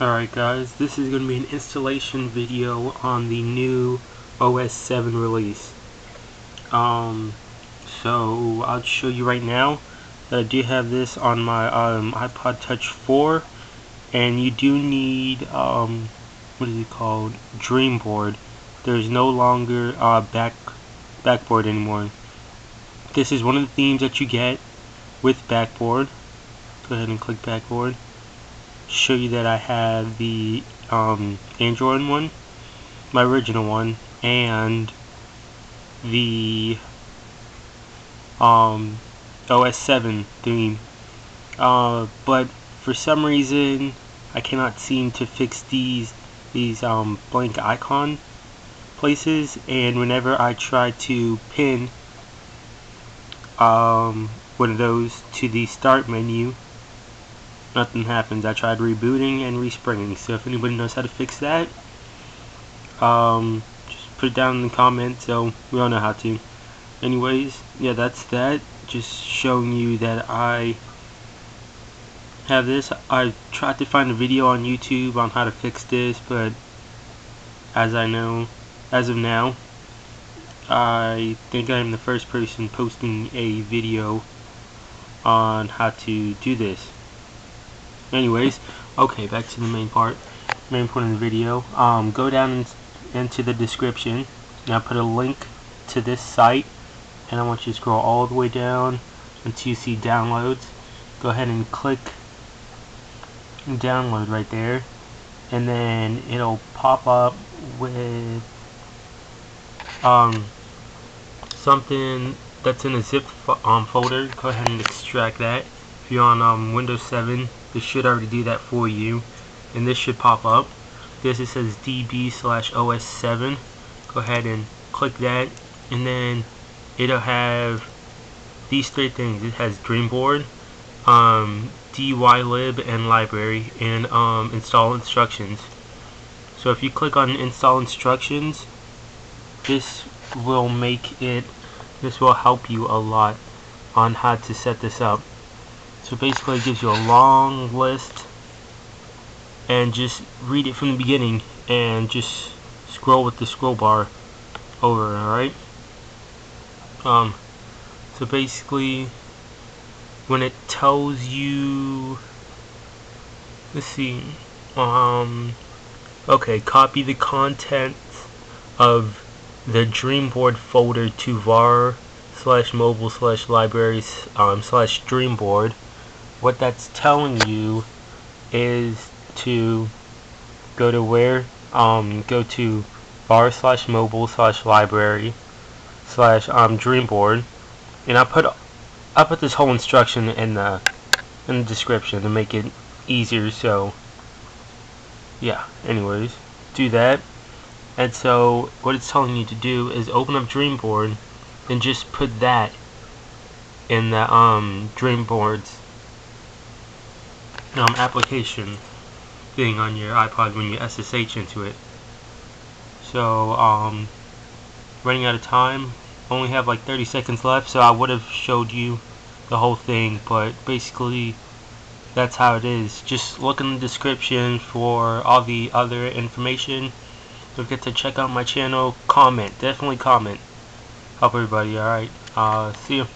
Alright guys, this is going to be an installation video on the new OS 7 release. Um, so I'll show you right now that I do have this on my um, iPod Touch 4 and you do need, um, what is it called, Dreamboard. There's no longer uh, back backboard anymore. This is one of the themes that you get with backboard. Go ahead and click backboard show you that I have the um, Android one, my original one, and the um, OS 7 theme. Uh, but for some reason, I cannot seem to fix these these um, blank icon places, and whenever I try to pin um, one of those to the start menu, nothing happens. I tried rebooting and respringing, so if anybody knows how to fix that, um, just put it down in the comments, so we all know how to. Anyways, yeah, that's that. Just showing you that I have this. I tried to find a video on YouTube on how to fix this, but as I know, as of now, I think I'm the first person posting a video on how to do this anyways okay back to the main part main point of the video. Um, go down in, into the description. And I put a link to this site and I want you to scroll all the way down until you see downloads. Go ahead and click download right there and then it'll pop up with um, something that's in a zip um, folder. Go ahead and extract that if you're on um, Windows 7 this should already do that for you. And this should pop up. This it says db slash os 7 go ahead and click that. And then it'll have these three things. It has dreamboard um, dylib and library and um, install instructions. So if you click on install instructions this will make it this will help you a lot on how to set this up so basically it gives you a long list and just read it from the beginning and just scroll with the scroll bar over, alright? Um, so basically when it tells you let's see um okay copy the contents of the dreamboard folder to var slash mobile slash libraries um, slash dreamboard what that's telling you is to go to where um go to var slash mobile slash library slash um dreamboard. And I put I put this whole instruction in the in the description to make it easier. So yeah anyways do that. And so what it's telling you to do is open up Dreamboard and just put that in the um Dreamboard's um, application thing on your iPod when you SSH into it. So, um, running out of time, only have like 30 seconds left, so I would have showed you the whole thing, but basically that's how it is. Just look in the description for all the other information. Don't forget to check out my channel, comment, definitely comment. Help everybody, alright? Uh, see you.